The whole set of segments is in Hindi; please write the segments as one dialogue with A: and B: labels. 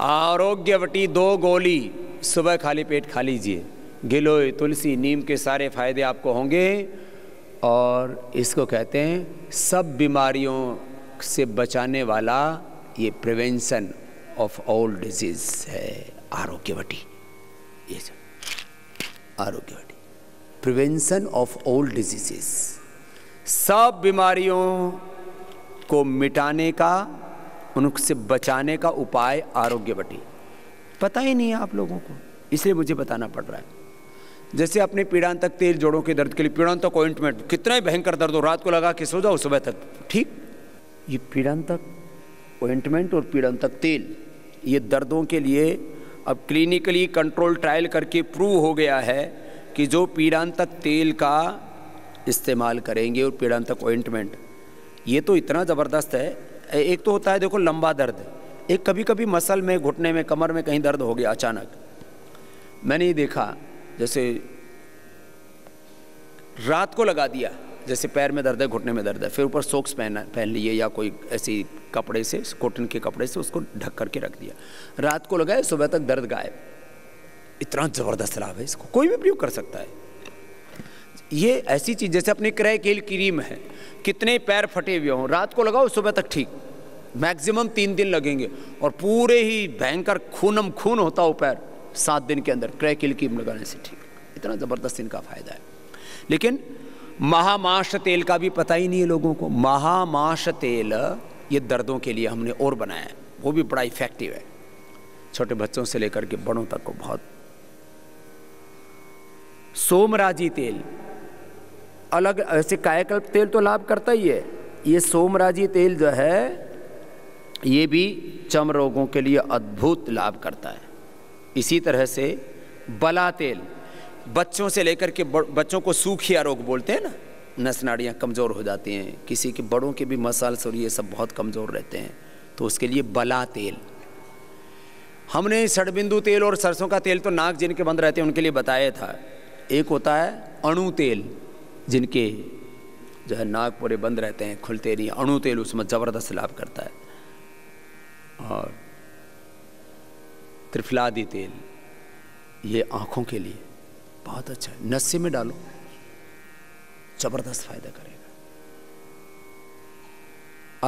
A: आरोग्यवटी दो गोली। सुबह खाली पेट खा लीजिए। गिलोय, तुलसी, नीम के सारे फ़ायदे आपको होंगे। और इसको कहते हैं, सब बीमारियों से बचाने वाला ये प्रिवेंशन ऑफ़ ऑल डिज़ीज़ है। आरोग्यवटी ये आरोग्यवटी प्रिवेंशन ऑफ़ ऑल डिजीजेस सब बीमारियों को मिटाने का उनसे बचाने का उपाय आरोग्य बटी। पता ही नहीं है आप लोगों को। इसलिए मुझे बताना पड़ रहा है। जैसे अपने पीड़ांतक तेल जोड़ों के दर्द के लिए पीड़ांतक ऑइंटमेंट कितना ही भयंकर दर्द हो, रात को लगा के सो जाओ सुबह तक। ठीक? ये पीड़ांतक ऑइंटमेंट और पीड़ांतक तेल, ये दर्दों के लिए अब क्लिनिकली कंट्रोल ट्रायल करके प्रूव हो गया है कि जो पीड़ांतक तेल का इस्तेमाल करेंगे और पीड़ांतक ऑइंटमेंट ये तो इतना ज़बरदस्त है एक तो होता है, देखो, लंबा दर्द। एक कभी कभी मसल में, घुटने में, कमर में कहीं दर्द हो गया अचानक। मैंने ये देखा, जैसे रात को लगा दिया, जैसे पैर में दर्द है, घुटने में दर्द है, फिर ऊपर सोक्स पहना, पहन लिए या कोई ऐसी कपड़े से, कॉटन के कपड़े से उसको ढक करके रख दिया। रात को लगाए सुबह तक दर्द गायब। इतना ज़बरदस्त लाभ है इसको, कोई भी प्रयोग कर सकता है। ये ऐसी चीज़, जैसे अपनी क्रय केल क्रीम है, कितने पैर फटे हुए हों, रात को लगाओ, सुबह तक ठीक। मैक्सिमम तीन दिन लगेंगे, और पूरे ही भयंकर खूनम खून होता हो पैर, सात दिन के अंदर क्रय किल कीम लगाने से ठीक। इतना ज़बरदस्त इनका फ़ायदा है। लेकिन महामाश तेल का भी पता ही नहीं है लोगों को। महामाश तेल, ये दर्दों के लिए हमने और बनाया है। वो भी बड़ा इफ़ेक्टिव है। छोटे बच्चों से लेकर के बड़ों तक को बहुत। सोमराजी तेल अलग, ऐसे कायाकल्प तेल तो लाभ करता ही है। ये सोमराजी तेल जो है, ये भी चम रोगों के लिए अद्भुत लाभ करता है। इसी तरह से बला तेल, बच्चों से लेकर के बच्चों को सूखिया रोग बोलते हैं ना नस नाड़ियाँ कमज़ोर हो जाती हैं, किसी के बड़ों के भी मसल्स और ये सब बहुत कमज़ोर रहते हैं तो उसके लिए बला तेल। हमने सड़बिंदु तेल और सरसों का तेल तो नाक जिनके बंद रहते हैं उनके लिए बताया था। एक होता है अणु तेल जिनके जो है नाक पूरे बंद रहते हैं, खुलते नहीं, अणु तेल उसमें ज़बरदस्त लाभ करता है। और त्रिफलादी तेल, ये आँखों के लिए बहुत अच्छा है। नस्से में डालो, ज़बरदस्त फ़ायदा करेगा।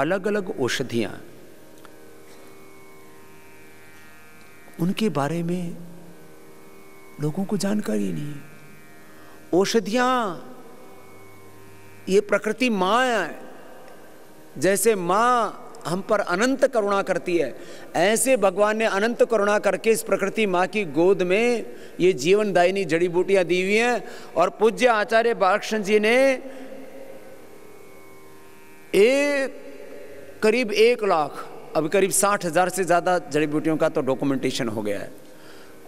A: अलग अलग औषधियाँ, उनके बारे में लोगों को जानकारी नहीं है। औषधियाँ ये प्रकृति माँ है। जैसे माँ हम पर अनंत करुणा करती है, ऐसे भगवान ने अनंत करुणा करके इस प्रकृति माँ की गोद में ये जीवन दायनी जड़ी बूटियाँ दी हुई हैं। और पूज्य आचार्य बालकृष्ण जी ने एक करीब एक लाख अब करीब साठ हज़ार से ज़्यादा जड़ी बूटियों का तो डॉक्यूमेंटेशन हो गया है।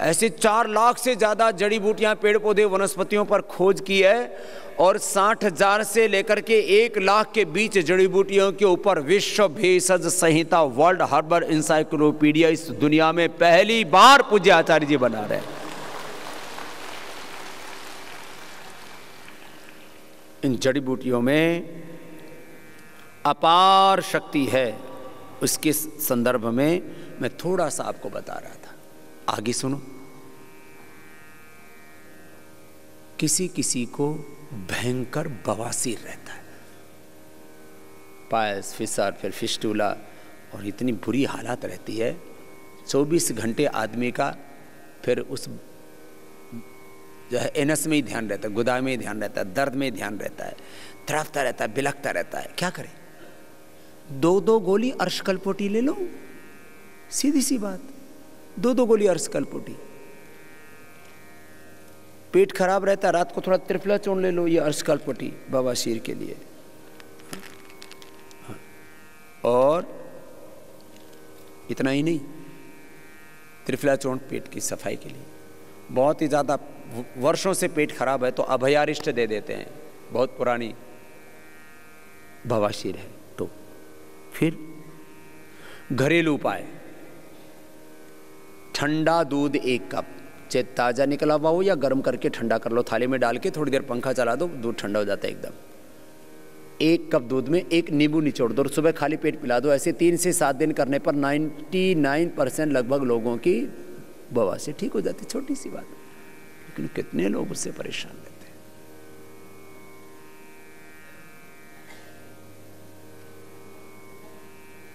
A: ऐसे चार लाख से ज़्यादा जड़ी बूटियाँ पेड़ पौधे वनस्पतियों पर खोज की है और साठ हज़ार से लेकर के एक लाख के बीच जड़ी बूटियों के ऊपर विश्व भेषज संहिता वर्ल्ड हर्बल इंसाइक्लोपीडिया इस दुनिया में पहली बार पूज्य आचार्य जी बना रहे हैं। इन जड़ी बूटियों में अपार शक्ति है। उसके संदर्भ में मैं थोड़ा सा आपको बता रहा था। आगे सुनो। किसी किसी को भयंकर बवासीर रहता है। पायस, फिसर, फिर फिस्टूला, और इतनी बुरी हालत रहती है। 24 घंटे आदमी का फिर उस जो है, एनस में ही ध्यान रहता है, गुदा में ही ध्यान रहता है, दर्द में ही ध्यान रहता है, तड़पता रहता है, बिलखता रहता है। क्या करें? दो दो गोली अर्श कलपोटी ले लो। सीधी सी बात। दो दो गोली अर्श कलपोटी पेट खराब रहता, रात को थोड़ा त्रिफला चोड़ ले लो, ये अर्शकाल पट्टी बवासीर के लिए। और इतना ही नहीं, त्रिफला चोण पेट की सफ़ाई के लिए। बहुत ही ज़्यादा वर्षों से पेट खराब है तो अभयारिष्ट दे देते हैं। बहुत पुरानी बवासीर है तो फिर घरेलू उपाय। ठंडा दूध एक कप। चाहे ताज़ा निकला हुआ हो या गर्म करके ठंडा कर लो, थाली में डाल के थोड़ी देर पंखा चला दो, दूध ठंडा हो जाता है एकदम। एक कप दूध में एक नींबू निचोड़ दो और सुबह खाली पेट पिला दो। ऐसे तीन से सात दिन करने पर 99 परसेंट लगभग लोगों की बवा से ठीक हो जाती छोटी सी बात। लेकिन कितने लोग उससे परेशान रहते हैं?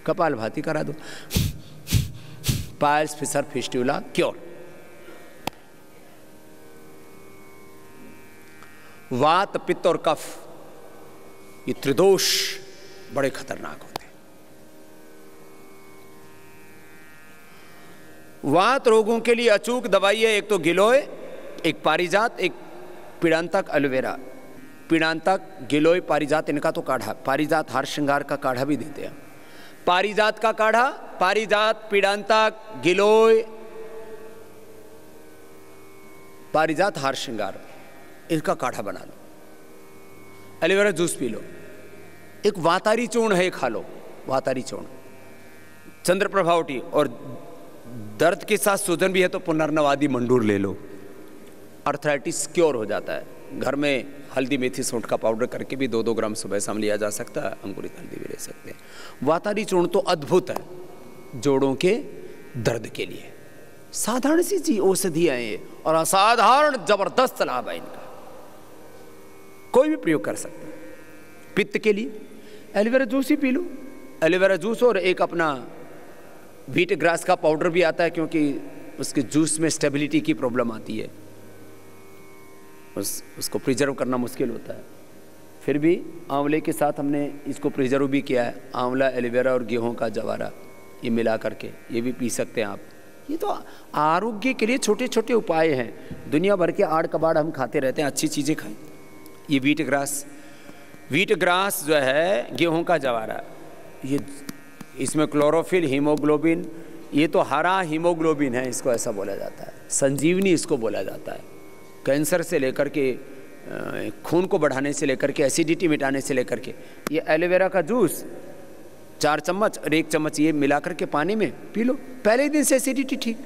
A: कपाल भाती करा दो। Piles fissure fistula cure? वात, पित्त और कफ, ये त्रिदोष बड़े खतरनाक होते हैं। वात रोगों के लिए अचूक दवाई है, एक तो गिलोय, एक पारिजात, एक पीड़ांतक एलोवेरा। पीड़ांतक, गिलोय, पारिजात, इनका तो काढ़ा, पारिजात हार श्रृंगार का काढ़ा भी देते हैं। पारिजात का काढ़ा पारिजात पीड़ांतक गिलोय। पारिजात हार श्रृंगार इनका काढ़ा बना लो। एलोवेरा जूस पी लो। एक वातारी चूर्ण है, खा लो, वातारी चूर्ण। चंद्र प्रभावटी और दर्द के साथ सूजन भी है तो पुनर्नवादी मंडूर ले लो। अर्थराइटिस क्योर हो जाता है। घर में हल्दी मेथी सूंठ का पाउडर करके भी दो दो ग्राम सुबह शाम लिया जा सकता है अंकुरित हल्दी भी ले सकते हैं। वातारी चूर्ण तो अद्भुत है। जोड़ों के दर्द के लिए। साधारण सी चीज़ औषधि है ये, और असाधारण ज़बरदस्त लाभ है इनका। कोई भी प्रयोग कर सकता है। पित्त के लिए एलोवेरा जूस ही पी लो। एलोवेरा जूस और एक अपना व्हीट ग्रास का पाउडर भी आता है, क्योंकि उसके जूस में स्टेबिलिटी की प्रॉब्लम आती है। उस, उसको प्रिजर्व करना मुश्किल होता है। फिर भी आंवले के साथ हमने इसको प्रिजर्व भी किया है, आंवला, एलोवेरा और गेहूँ का जवारा। ये मिला करके, ये भी पी सकते हैं आप। ये तो आरोग्य के लिए छोटे छोटे उपाय हैं। दुनिया भर के आड़ कबाड़ हम खाते रहते हैं, अच्छी चीज़ें खाएँ। ये वीट ग्रास वीट ग्रास जो है, गेहूँ का जवारा। ये इसमें क्लोरोफिल हीमोग्लोबिन ये तो हरा हीमोग्लोबिन है, इसको ऐसा बोला जाता है। संजीवनी इसको बोला जाता है। कैंसर से लेकर के खून को बढ़ाने से लेकर के एसिडिटी मिटाने से लेकर के। ये एलोवेरा का जूस चार चम्मच और एक चम्मच ये मिला करके पानी में पी लो। पहले दिन से एसिडिटी ठीक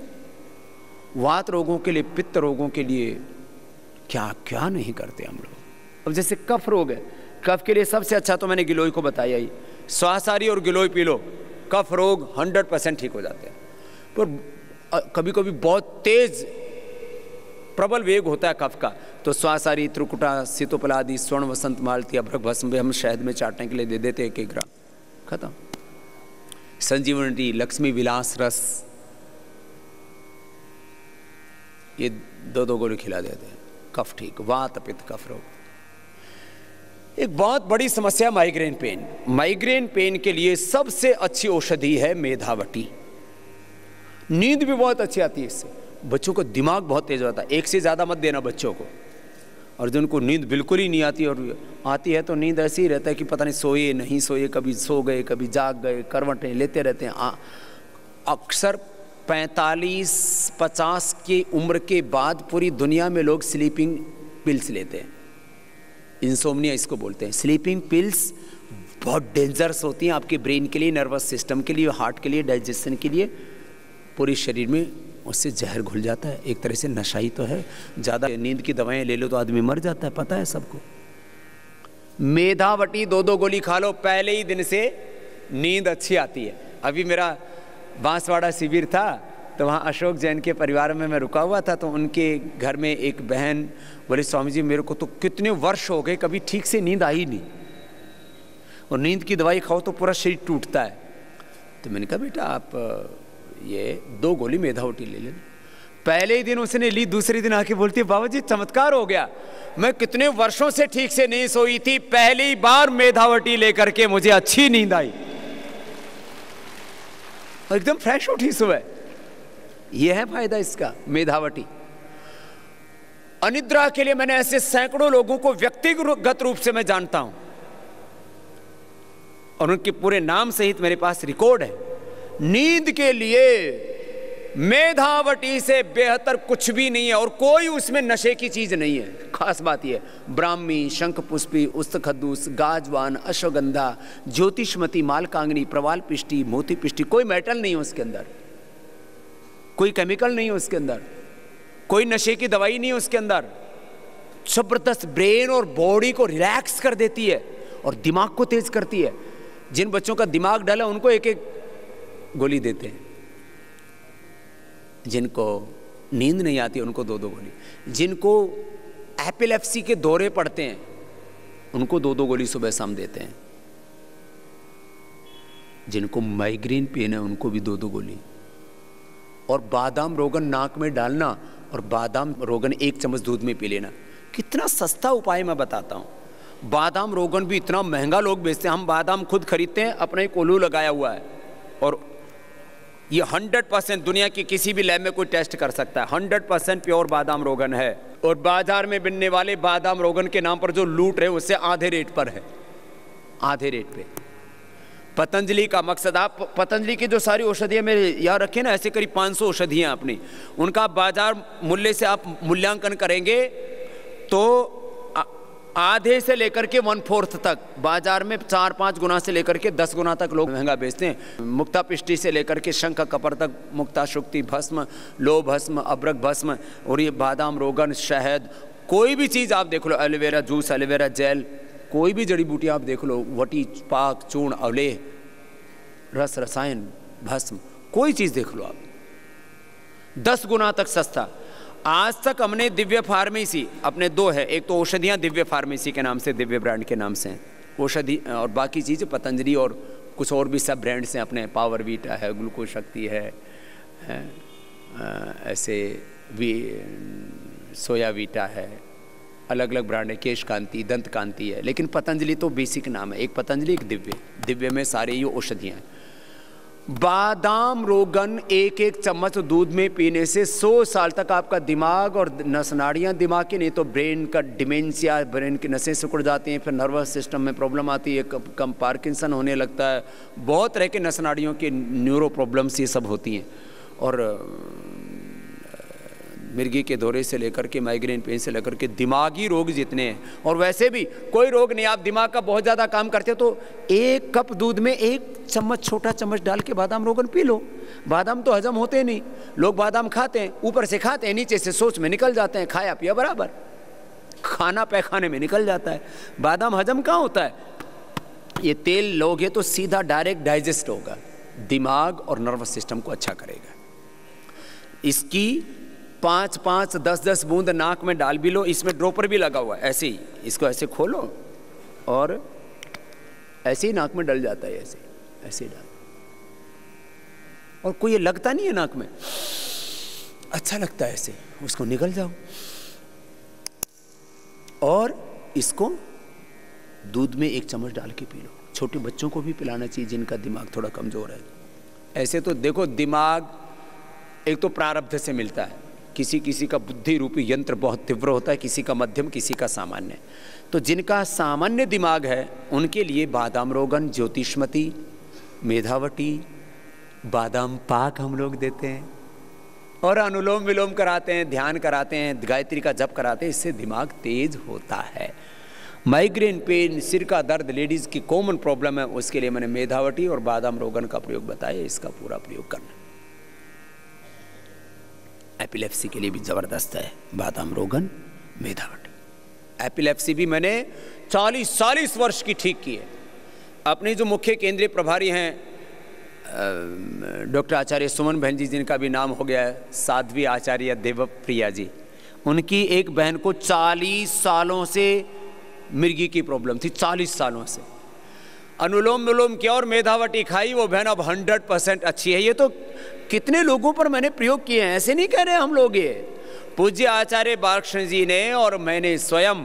A: वात रोगों के लिए, पित्त रोगों के लिए क्या क्या नहीं करते हम लोग? अब जैसे कफ रोग है, कफ के लिए सबसे अच्छा तो मैंने गिलोई को बताया ही। स्वासारी और गिलोई पी लो। कफ रोग हंड्रेड परसेंट ठीक हो जाते हैं। पर कभी कभी बहुत तेज प्रबल वेग होता है कफ का। तो स्वासारी त्रिकुटा, सीतोपलादि, स्वर्ण वसंत मालती, अभ्रक भस्म, हम शहद में चाटने के लिए दे देते एक एक ग्राम। खत्म। संजीवनी लक्ष्मी विलास रस, ये दो दो गोली खिला देते हैं। कफ ठीक, वात पित्त कफ रोग। एक बहुत बड़ी समस्या माइग्रेन पेन माइग्रेन पेन के लिए सबसे अच्छी औषधि है मेधावटी नींद भी बहुत अच्छी आती है इससे। बच्चों को दिमाग बहुत तेज होता है। एक से ज़्यादा मत देना बच्चों को। और जिनको नींद बिल्कुल ही नहीं आती और आती है तो नींद ऐसी ही रहता है कि पता नहीं सोए नहीं सोए, कभी सो गए, कभी जाग गए, करवटें लेते रहते हैं। अक्सर 45 50 की उम्र के बाद पूरी दुनिया में लोग स्लीपिंग पिल्स लेते हैं। इंसोमनिया इसको बोलते हैं। स्लीपिंग पिल्स बहुत डेंजरस होती हैं आपके ब्रेन के लिए नर्वस सिस्टम के लिए हार्ट के लिए डाइजेशन के लिए, पूरे शरीर में उससे जहर घुल जाता है। एक तरह से नशा ही तो है। ज़्यादा नींद की दवाएँ ले लो तो आदमी मर जाता है। पता है सबको। मेधावटी दो दो गोली खा लो, पहले ही दिन से नींद अच्छी आती है। अभी मेरा बांसवाड़ा शिविर था तो वहाँ अशोक जैन के परिवार में मैं रुका हुआ था तो उनके घर में एक बहन बोले स्वामी जी मेरे को तो कितने वर्ष हो गए, कभी ठीक से नींद आई नहीं। और नींद की दवाई खाओ तो पूरा शरीर टूटता है। तो मैंने कहा, बेटा, आप ये दो गोली मेधावटी ले लेना। पहले ही दिन उसने ली, दूसरे दिन आके बोलती है, बाबा जी, चमत्कार हो गया। मैं कितने वर्षों से ठीक से नहीं सोई थी, पहली बार मेधावटी लेकर के मुझे अच्छी नींद आई। एकदम फ्रेश उठी सुबह। यह है फ़ायदा इसका मेधावटी अनिद्रा के लिए मैंने ऐसे सैकड़ों लोगों को व्यक्तिगत रूप से मैं जानता हूँ। और उनके पूरे नाम सहित मेरे पास रिकॉर्ड है। नींद के लिए मेधावटी से बेहतर कुछ भी नहीं है और कोई उसमें नशे की चीज़ नहीं है। खास बात यह ब्राह्मी, शंख पुष्पी उस्तखदूस गाजवान, अश्वगंधा, ज्योतिषमती, मालकांगनी, प्रवाल पिष्टी, मोती पिष्टी, कोई मेटल नहीं है उसके अंदर। कोई केमिकल नहीं है उसके अंदर। कोई नशे की दवाई नहीं है उसके अंदर। ज़बरदस्त ब्रेन और बॉडी को रिलैक्स कर देती है और दिमाग को तेज करती है। जिन बच्चों का दिमाग डल है, उनको एक एक गोली देते हैं। जिनको नींद नहीं आती, उनको दो दो गोली। जिनको एपिलेप्सी के दौरे पड़ते हैं, उनको दो दो गोली सुबह शाम देते हैं। जिनको माइग्रेन पेन है, उनको भी दो दो गोली। और बादाम रोगन नाक में डालना और बादाम रोगन एक चम्मच दूध में पी लेना। कितना सस्ता उपाय मैं बताता हूँ। बादाम रोगन भी इतना महँगा लोग बेचते हैं। हम बादाम खुद खरीदते हैं, अपना ही कोलू लगाया हुआ है। और ये हंड्रेड परसेंट दुनिया की किसी भी लैब में कोई टेस्ट कर सकता है। हंड्रेड परसेंट प्योर बादाम रोगन है। और बाज़ार में बनने वाले बादाम रोगन के नाम पर जो लूट रहे उससे आधे रेट पर है। आधे रेट पे। पतंजलि का मकसद, आप पतंजलि की जो सारी औषधियाँ मेरे यहाँ रखें ना, ऐसे करीब 500 औषधियाँ अपनी। उनका बाज़ार मूल्य से आप मूल्यांकन करेंगे तो आधे से लेकर के वन फोर्थ तक, बाज़ार में चार पाँच गुना से लेकर के दस गुना तक लोग महँगा बेचते हैं। मुक्ता पिष्टि से लेकर के शंख, कपर तक, मुक्ता शुक्ति, भस्म, लो भस्म, अब्रक भस्म, और ये बादाम, रोगन, शहद, कोई भी चीज़ आप देख लो, aloe vera juice, aloe vera gel, कोई भी जड़ी बूटी आप देख लो, वटी, पाक, चूर्ण, अवलेह, रस, रसायन, भस्म, कोई चीज़ देख लो आप। दस गुना तक सस्ता। आज तक हमने दिव्य फार्मेसी अपने दो है एक तो औषधियाँ दिव्य फार्मेसी के नाम से दिव्य ब्रांड के नाम से। औषधि और बाकी चीज़ें पतंजलि और कुछ और भी सब ब्रांड्स हैं अपने पावर वीटा है ग्लूकोज शक्ति है, है ऐसे वी सोया वीटा है अलग अलग ब्रांड है केश कांति दंत कांति है लेकिन पतंजलि तो बेसिक नाम है एक पतंजलि एक दिव्य। दिव्य में सारे ये औषधियाँ हैं। बादाम रोगन एक एक चम्मच दूध में पीने से 100 साल तक आपका दिमाग और नसनाड़ियाँ दिमाग की नहीं तो ब्रेन का डिमेंशिया, ब्रेन की नसें सिकुड़ जाती हैं, फिर नर्वस सिस्टम में प्रॉब्लम आती है कम पार्किंसन होने लगता है। बहुत तरह के नसनाड़ियों की न्यूरो प्रॉब्लम्स ये सब होती हैं। और मिर्गी के दौरे से लेकर के माइग्रेन पेन से लेकर के दिमागी रोग जितने हैं, और वैसे भी कोई रोग नहीं, आप दिमाग का बहुत ज़्यादा काम करते हो तो एक कप दूध में एक चम्मच, छोटा चम्मच डाल के बादाम रोगन पी लो। बादाम तो हजम होते नहीं। लोग बादाम खाते हैं, ऊपर से खाते हैं, नीचे से सोच में निकल जाते हैं, खाया पिया बराबर। खाना पैखाने में निकल जाता है। बादाम हजम कहाँ होता है? ये तेल लोगे तो सीधा डायरेक्ट डाइजेस्ट होगा। दिमाग और नर्वस सिस्टम को अच्छा करेगा। इसकी पाँच पाँच, दस दस बूंद नाक में डाल भी लो, इसमें ड्रोपर भी लगा हुआ है। ऐसे ही, इसको ऐसे खोलो और ऐसे ही नाक में डल जाता है, ऐसे ऐसे ही डाल। और कोई ये लगता नहीं है नाक में? अच्छा लगता है ऐसे, उसको निकल जाओ। और इसको दूध में एक चम्मच डाल के पी लो। छोटे बच्चों को भी पिलाना चाहिए, जिनका दिमाग थोड़ा कमज़ोर है। ऐसे तो देखो, दिमाग एक तो प्रारब्ध से मिलता है। किसी किसी का बुद्धि रूपी यंत्र बहुत तीव्र होता है, किसी का मध्यम, किसी का सामान्य। तो जिनका सामान्य दिमाग है, उनके लिए बादाम रोगन, ज्योतिषमती मेधावटी बादाम पाक हम लोग देते हैं और अनुलोम विलोम कराते हैं, ध्यान कराते हैं, गायत्री का जप कराते हैं, इससे दिमाग तेज होता है। माइग्रेन पेन, सिर का दर्द, लेडीज़ की कॉमन प्रॉब्लम है, उसके लिए मैंने मेधावटी और बादाम रोगन का प्रयोग बताया, इसका पूरा प्रयोग करना एपिलेप्सी के लिए भी ज़बरदस्त है। बादाम रोगन, मेधावट। एपिलेप्सी भी मैंने चालीस चालीस वर्ष की ठीक की है। अपने जो मुख्य केंद्रीय प्रभारी हैं डॉक्टर आचार्य सुमन बहन जी, जिनका भी नाम हो गया है, साध्वी आचार्य देवप्रिया जी, उनकी एक बहन को चालीस सालों से मिर्गी की प्रॉब्लम थी, चालीस सालों से। अनुलोम विलोम किया और मेधावटी खाई, वो बहन अब हंड्रेड परसेंट अच्छी है। ये तो कितने लोगों पर मैंने प्रयोग किए हैं? ऐसे नहीं कह रहे हम लोग ये। पूज्य आचार्य बालकृष्ण जी ने और मैंने स्वयं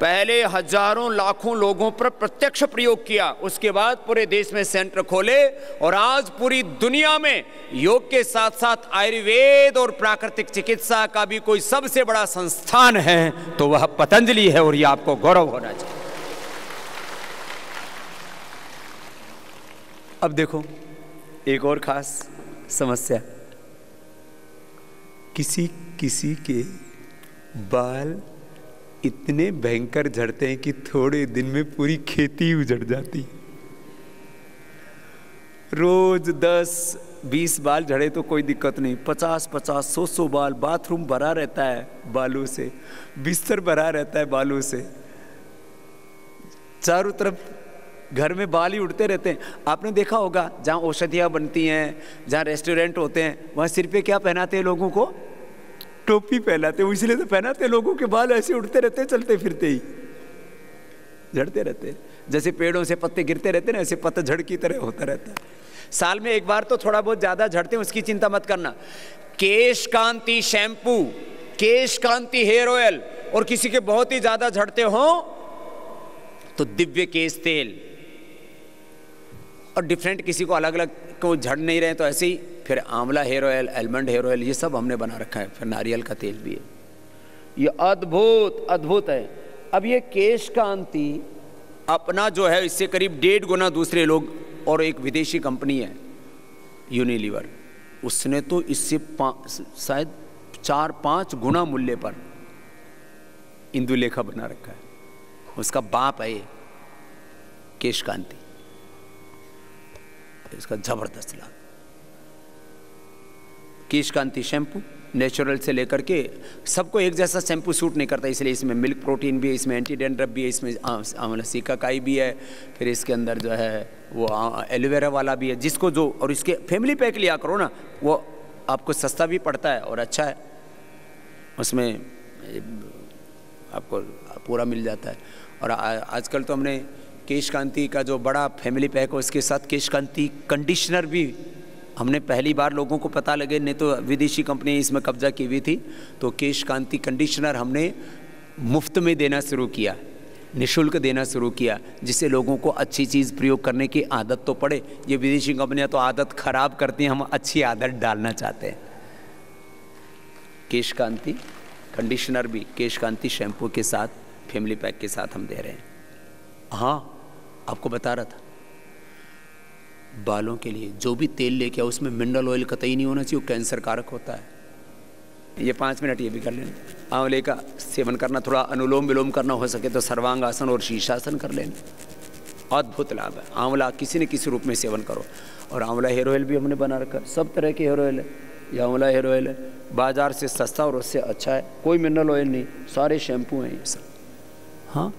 A: पहले हज़ारों लाखों लोगों पर प्रत्यक्ष प्रयोग किया। उसके बाद पूरे देश में सेंटर खोले और आज पूरी दुनिया में योग के साथ साथ आयुर्वेद और प्राकृतिक चिकित्सा का भी कोई सबसे बड़ा संस्थान है तो वह पतंजलि है और यह आपको गौरव होना चाहिए। अब देखो, एक और खास समस्या। किसी किसी के बाल इतने भयंकर झड़ते हैं कि थोड़े दिन में पूरी खेती उजड़ जाती रोज दस, बीस बाल झड़े तो कोई दिक्कत नहीं। पचास पचास, सौ सौ बाल बाथरूम भरा रहता है बालों से, बिस्तर भरा रहता है बालों से। चारों तरफ़ घर में बाल ही उड़ते रहते हैं। आपने देखा होगा, जहाँ औषधियाँ बनती हैं, जहाँ रेस्टोरेंट होते हैं, वहाँ सिर पे क्या पहनाते हैं लोगों को? टोपी पहनाते हैं। इसलिए तो पहनाते हैं लोगों के बाल, ऐसे उड़ते रहते हैं, चलते फिरते ही। झड़ते रहते हैं। जैसे पेड़ों से पत्ते गिरते रहते हैं ऐसे पत्ते झड़ की तरह होता रहता है। साल में एक बार तो थोड़ा बहुत ज़्यादा झड़ते हैं, उसकी चिंता मत करना। Kesh Kanti shampoo, Kesh Kanti hair oil, और किसी के बहुत ही ज़्यादा झड़ते हो तो दिव्य केश तेल। और डिफरेंट किसी को अलग अलग को झड़ नहीं रहे तो ऐसे ही फिर amla hair oil almond hair oil ये सब हमने बना रखा है, फिर नारियल का तेल भी है। ये अद्भुत अद्भुत है। अब ये केश कांति अपना जो है, इससे करीब डेढ़ गुना दूसरे लोग और एक विदेशी कंपनी है यूनिलीवर उसने तो इससे शायद चार, पाँच गुना मूल्य पर इंदुलेखा बना रखा है। उसका बाप है ये, केश कांति इसका ज़बरदस्त लाभ केश कांति शैम्पू? नेचुरल से लेकर के सबको एक जैसा शैम्पू सूट नहीं करता, इसलिए इसमें मिल्क प्रोटीन भी है, इसमें एंटी डेंड्रफ भी है, इसमें आंवला सीकाकाई भी है, फिर इसके अंदर जो है वो एलोवेरा वाला भी है, जिसको जो, और इसके फैमिली पैक लिया करो ना, वो आपको सस्ता भी पड़ता है और अच्छा है। उसमें आपको पूरा मिल जाता है। और आजकल तो हमने केश कांति का जो बड़ा फैमिली पैक है, उसके साथ केश कांति कंडीशनर भी हमने पहली बार लोगों को पता लगे, नहीं तो विदेशी कंपनी इसमें कब्जा की हुई थी। तो केश कांति कंडीशनर हमने मुफ़्त में देना शुरू किया, निशुल्क देना शुरू किया, जिससे लोगों को अच्छी चीज़ प्रयोग करने की आदत तो पड़े। ये विदेशी कंपनियाँ तो आदत खराब करती हैं, हम अच्छी आदत डालना चाहते हैं। केश कांति कंडीशनर भी केश कांति शैम्पू के साथ फैमिली पैक के साथ हम दे रहे हैं। हाँ आपको बता रहा था। बालों के लिए, जो भी तेल लेके आओ, उसमें मिनरल ऑयल कतई नहीं होना चाहिए, वो कैंसर कारक होता है। ये पाँच मिनट ये भी कर लेना। आंवले का सेवन करना, थोड़ा अनुलोम विलोम करना हो सके तो सर्वांग आसन और शीर्षासन कर लेना। अद्भुत लाभ है। आंवला किसी न किसी रूप में सेवन करो। और आंवला हेयर ऑयल भी हमने बना रखा सब तरह के हेयर ऑयल है। ये आंवला हेयर ऑयल है। बाज़ार से सस्ता और उससे अच्छा है। कोई मिनरल ऑयल नहीं। सारे शैम्पू हैं ये सब। हाँ?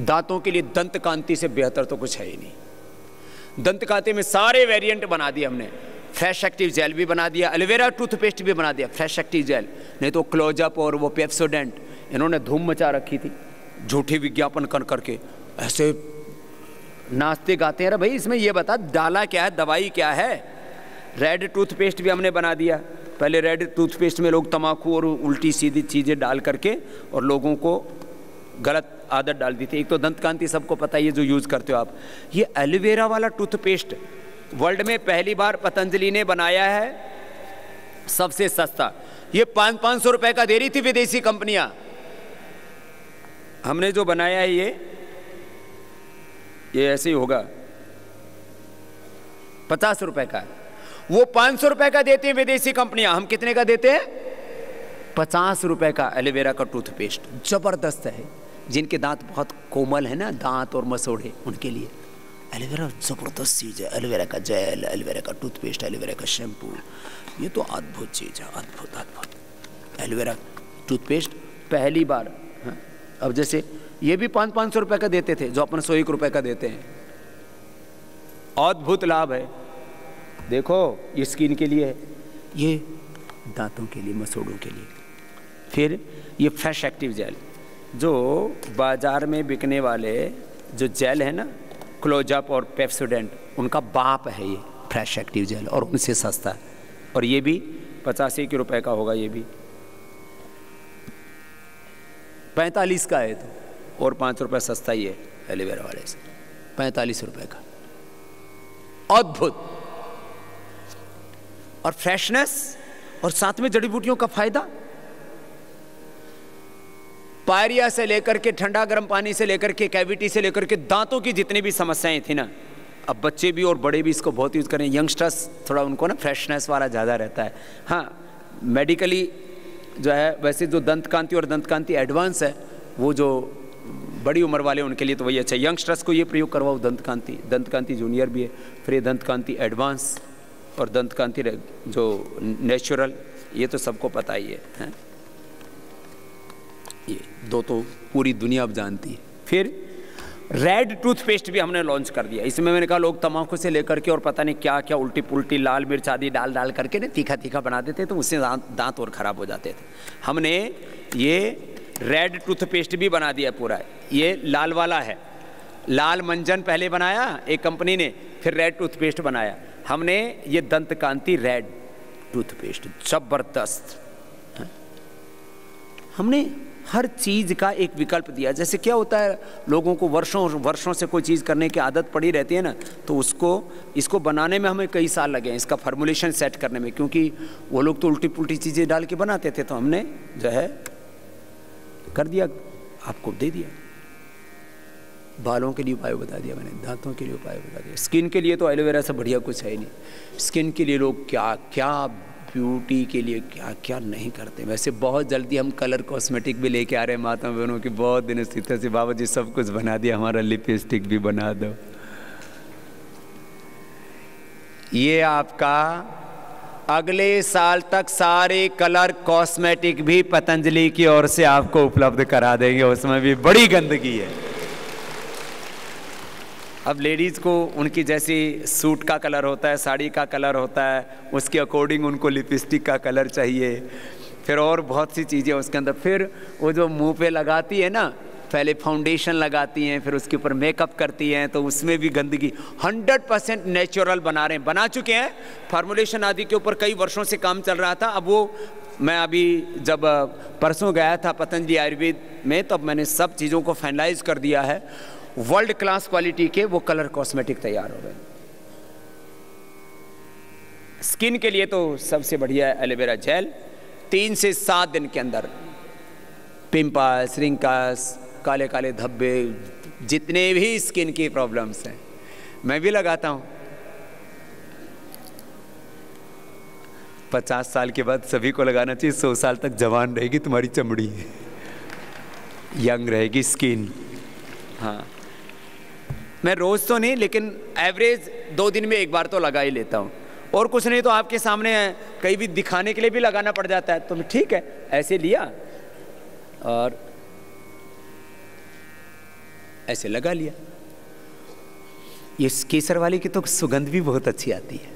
A: दांतों के लिए दंत कांति से बेहतर तो कुछ है ही नहीं। दंत कांति में सारे वेरिएंट बना दिए हमने। फ्रेश एक्टिव जेल भी बना दिया, एलोवेरा टूथपेस्ट भी बना दिया, फ्रेश एक्टिव जेल। नहीं तो क्लोजअप और वो पेप्सोडेंट इन्होंने धूम मचा रखी थी, झूठी विज्ञापन कर करके। ऐसे नाचते गाते हैं, अरे भाई, इसमें ये बता, डाला क्या है, दवाई क्या है? रेड टूथपेस्ट भी हमने बना दिया। पहले रेड टूथपेस्ट में लोग तमाकू और उल्टी सीधी चीज़ें डाल करके और लोगों को गलत आदत डाल दी थी। एक तो दंत कांति सबको पता है ये जो यूज़ करते हो आप। ये एलोवेरा वाला टूथपेस्ट वर्ल्ड में पहली बार पतंजलि ने बनाया है, सबसे सस्ता। ये पाँच पाँच सौ रुपए का दे रही थी विदेशी कंपनियाँ। हमने जो बनाया है ये ये ऐसे ही होगा। पचास रुपए का। वो पाँच सौ रुपए का देते हैं विदेशी कंपनियाँ। हम कितने का देते हैं? पचास रुपए का एलोवेरा का टूथपेस्ट। ज़बरदस्त है। जिनके दांत बहुत कोमल है ना, दांत और मसोड़े उनके लिए। एलोवेरा ज़बरदस्त चीज़ है। एलोवेरा का जेल, एलोवेरा का टूथपेस्ट, एलोवेरा का शैम्पू। ये तो अद्भुत चीज़ है, अद्भुत अद्भुत। एलोवेरा टूथपेस्ट पहली बार हाँ? अब जैसे ये भी पाँच पाँच सौ रुपये का देते थे, जो अपन सौ एक रुपये का देते हैं। अद्भुत लाभ है। देखो, ये स्किन के लिए है। ये दांतों के लिए मसोड़ों के लिए। फिर ये फ्रेश एक्टिव जेल। जो बाज़ार में बिकने वाले जो जेल है ना क्लोजअप और पेप्सोडेंट उनका बाप है ये फ्रेश एक्टिव जेल, और उनसे सस्ता है। और ये भी पचासी के रुपए का होगा ये भी। पैंतालीस का है तो और पाँच रुपये सस्ता ही है, एलोवेरा वाले से। पैंतालीस रुपए का। अद्भुत! और फ्रेशनेस और साथ में जड़ी बूटियों का फ़ायदा। पायरिया से लेकर के ठंडा गर्म पानी से लेकर के कैविटी से लेकर के दांतों की जितनी भी समस्याएँ थी ना अब बच्चे भी और बड़े भी इसको बहुत यूज़ करें। यंगस्टर्स थोड़ा उनको ना फ्रेशनेस वाला ज़्यादा रहता है। हाँ मेडिकली जो है वैसे जो दंत कांति और दंत कांति एडवांस है वो जो बड़ी उम्र वाले उनके लिए तो वही अच्छा यंगस्टर्स को ये प्रयोग करवाओ दंत कांति दंत कांति जूनियर भी है फिर ये दंत कांति एडवांस और दंत कांति जो नेचुरल ये तो सबको पता ही है, है? ये दो तो पूरी दुनिया अब जानती है। फिर रेड टूथपेस्ट भी हमने लॉन्च कर दिया। इसमें मैंने कहा, लोग तम्बाकू से लेकर के और पता नहीं क्या क्या उल्टी पुल्टी लाल मिर्च आदि डाल डाल करके ना तीखा तीखा बना देते तो उससे दांत दांत और ख़राब हो जाते थे। हमने ये रेड टूथपेस्ट भी बना दिया पूरा। ये लाल वाला है। लाल मंजन पहले बनाया, एक कंपनी ने, फिर रेड टूथपेस्ट बनाया। हमने ये दंत कांति रेड टूथपेस्ट ज़बरदस्त हमने हर चीज़ का एक विकल्प दिया। जैसे क्या होता है, लोगों को वर्षों वर्षों से कोई चीज़ करने की आदत पड़ी रहती है ना तो उसको, इसको बनाने में हमें कई साल लगे इसका फार्मूलेशन सेट करने में, क्योंकि वो लोग तो उल्टी पुल्टी चीज़ें डाल के बनाते थे तो हमने जो है, कर दिया, आपको दे दिया। बालों के लिए उपाय बता दिया मैंने, दांतों के लिए उपाय बता दिया। स्किन के लिए तो एलोवेरा से बढ़िया कुछ है ही नहीं। स्किन के लिए लोग क्या क्या ब्यूटी के लिए क्या क्या नहीं करते। वैसे बहुत जल्दी हम कलर कॉस्मेटिक भी लेके आ रहे हैं माता बहनों की, बहुत दिन स्थित से बाबा जी सब कुछ बना दिया, हमारा लिपस्टिक भी बना दो। ये आपका अगले साल तक सारे कलर कॉस्मेटिक भी पतंजलि की ओर से आपको उपलब्ध करा देंगे उसमें भी बड़ी गंदगी है। अब लेडीज़ को उनकी जैसी सूट का कलर होता है, साड़ी का कलर होता है, उसके अकॉर्डिंग उनको लिपस्टिक का कलर चाहिए। फिर और बहुत सी चीज़ें उसके अंदर। फिर वो जो मुँह पे लगाती है ना, पहले फाउंडेशन लगाती हैं, फिर उसके ऊपर मेकअप करती हैं तो उसमें भी गंदगी। 100 परसेंट नेचुरल बना रहे हैं। बना चुके हैं। फार्मूलेशन आदि के ऊपर कई वर्षों से काम चल रहा था। अब वो, मैं अभी जब, परसों गया था पतंजलि आयुर्वेद में, तब मैंने सब चीज़ों को फाइनलाइज कर दिया है। वर्ल्ड क्लास क्वालिटी के वो कलर कॉस्मेटिक तैयार हो गए। स्किन के लिए तो सबसे बढ़िया एलोवेरा जेल तीन से सात दिन के अंदर। पिंपल्स रिंकल्स काले काले धब्बे, जितने भी स्किन की प्रॉब्लम्स हैं। मैं भी लगाता हूँ। पचास साल के बाद सभी को लगाना चाहिए, सौ साल तक जवान रहेगी, तुम्हारी चमड़ी। यंग रहेगी स्किन हाँ। मैं रोज़ तो नहीं, लेकिन एवरेज दो दिन में एक बार तो लगा ही लेता हूँ। और कुछ नहीं तो आपके सामने कहीं भी दिखाने के लिए भी लगाना पड़ जाता है। तो ठीक है, ऐसे लिया और ऐसे लगा लिया। ये केसर वाले की तो सुगंध भी बहुत अच्छी आती है।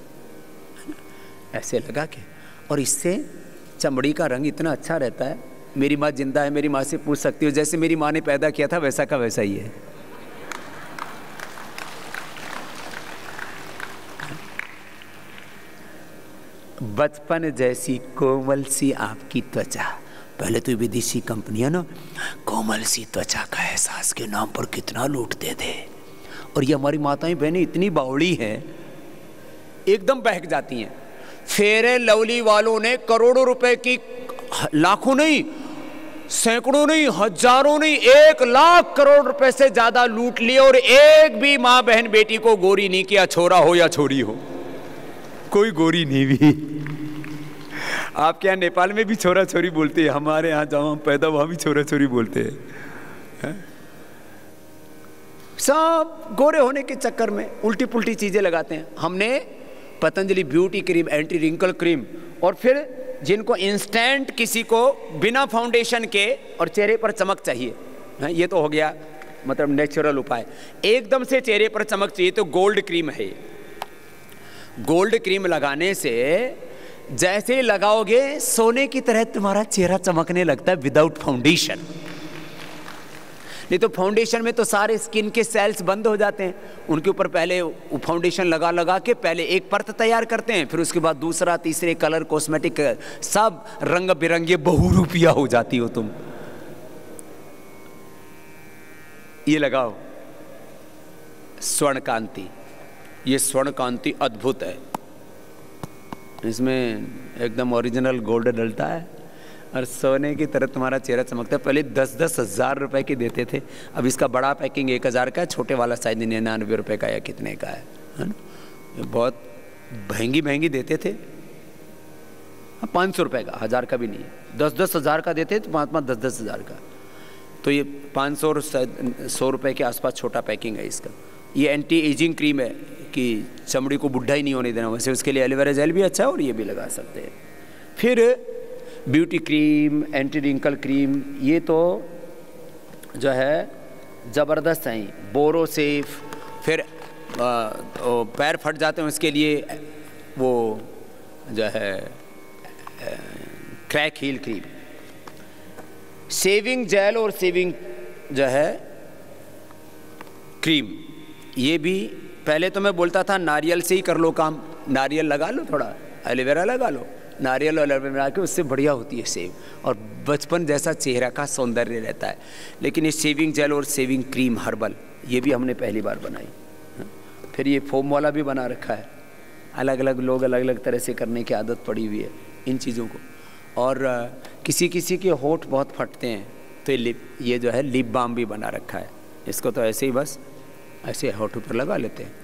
A: ऐसे लगा के। और इससे चमड़ी का रंग इतना अच्छा रहता है। मेरी माँ ज़िंदा है, मेरी माँ से पूछ सकती हो, जैसे मेरी माँ ने पैदा किया था, वैसा का वैसा ही है। बचपन जैसी कोमल सी आपकी त्वचा। पहले तो विदेशी कंपनियाँ ना, कोमल सी त्वचा का एहसास के नाम पर कितना लूटते थे। और ये हमारी माताएँ बहनें इतनी बावड़ी हैं, एकदम बहक जाती हैं। फेरे लवली वालों ने करोड़ों रुपए की, लाखों नहीं, सैकड़ों नहीं, हज़ारों नहीं, एक लाख करोड़ रुपए से ज़्यादा लूट लिए और एक भी माँ बहन बेटी को गोरी नहीं किया, छोरा हो या छोरी हो। कोई गोरी नहीं भी। आपके यहाँ नेपाल में भी छोरा छोरी बोलते हैं, हमारे यहाँ जहाँ हम पैदा वहाँ भी छोरा छोरी बोलते हैं? सब गोरे होने के चक्कर में उल्टी पुल्टी चीज़ें लगाते हैं। हमने Patanjali beauty cream, anti wrinkle cream और फिर जिनको इंस्टेंट किसी को बिना फाउंडेशन के और चेहरे पर चमक चाहिए। है? ये तो हो गया मतलब नेचुरल उपाय। एकदम से चेहरे पर चमक चाहिए तो गोल्ड क्रीम है गोल्ड क्रीम लगाने से जैसे ही लगाओगे, सोने की तरह तुम्हारा चेहरा चमकने लगता है विदाउट फाउंडेशन नहीं तो फाउंडेशन में तो सारे स्किन के सेल्स बंद हो जाते हैं। उनके ऊपर पहले फाउंडेशन लगा लगा के पहले एक परत तैयार करते हैं, फिर उसके बाद दूसरा, तीसरे कलर कॉस्मेटिक सब रंग बिरंगे बहुरूपिया हो जाती हो तुम। ये लगाओ। स्वर्ण कांति ये स्वर्ण कांति अद्भुत है। इसमें एकदम ओरिजिनल गोल्ड डलता है और सोने की तरह तुम्हारा चेहरा चमकता है। पहले दस दस हज़ार रुपए की देते थे, अब इसका बड़ा पैकिंग एक हज़ार का है, छोटे वाला साइज़ निन्यानवे रुपए का या कितने का है ना? बहुत महँगी महँगी देते थे। पाँच सौ रुपये का, हज़ार का भी नहीं है। दस दस हज़ार का देते तो पाँच पाँच दस दस हज़ार का। तो ये पाँच सौ सौ रुपये के आसपास छोटा पैकिंग है इसका। ये एंटी एजिंग क्रीम है कि चमड़ी को बुढ़ा ही नहीं होने देना वैसे उसके लिए एलोवेरा जेल भी अच्छा है और ये भी लगा सकते हैं। फिर beauty cream anti wrinkle cream ये तो जो है ज़बरदस्त हैं बोरोसेफ फिर आ, पैर फट जाते हैं उसके लिए वो जो है crack heel cream shaving gel और सेविंग जो है क्रीम ये भी, पहले तो मैं बोलता था, नारियल से ही कर लो काम। नारियल लगा लो थोड़ा, एलोवेरा लगा लो। नारियल और एलोवेरा के उससे बढ़िया होती है सेव। और बचपन जैसा चेहरा का सौंदर्य रहता है। लेकिन ये सेविंग जेल और सेविंग क्रीम हर्बल, ये भी हमने पहली बार बनाई। फिर ये फोम वाला भी बना रखा है। अलग अलग लोग अलग अलग तरह से करने की आदत पड़ी हुई है इन चीज़ों को। और किसी किसी के होठ बहुत फटते हैं। तो ये लिप, ये जो है, लिप बाम भी बना रखा है। इसको तो ऐसे ही बस ऐसे होठों पर लगा लेते हैं।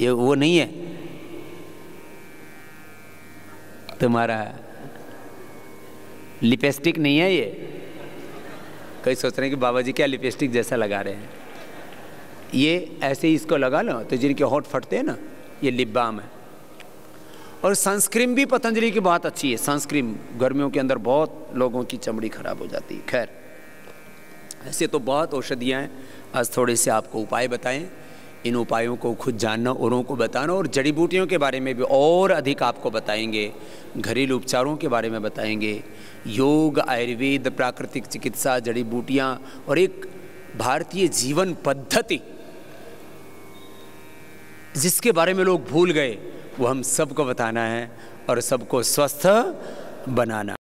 A: ये वो नहीं है। तुम्हारा लिपस्टिक नहीं है ये? कई सोच रहे हैं कि बाबा जी क्या लिपस्टिक जैसा लगा रहे हैं। ये ऐसे ही इसको लगा लो तो जिनके होठ फटते हैं ना, ये लिप बाम है। और सनस्क्रीम भी पतंजलि की बहुत अच्छी है। सनस्क्रीम गर्मियों के अंदर बहुत लोगों की चमड़ी खराब हो जाती है। खैर, ऐसे तो बहुत औषधियाँ हैं। आज थोड़े से आपको उपाय बताएँ। इन उपायों को खुद जानना, औरों को बताना और जड़ी बूटियों के बारे में भी और अधिक आपको बताएँगे। घरेलू उपचारों के बारे में बताएँगे। योग, आयुर्वेद, प्राकृतिक चिकित्सा, जड़ी बूटियाँ और एक भारतीय जीवन पद्धति जिसके बारे में लोग भूल गए, वो हम सबको बताना है और सबको स्वस्थ बनाना